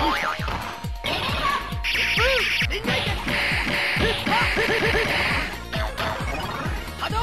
波動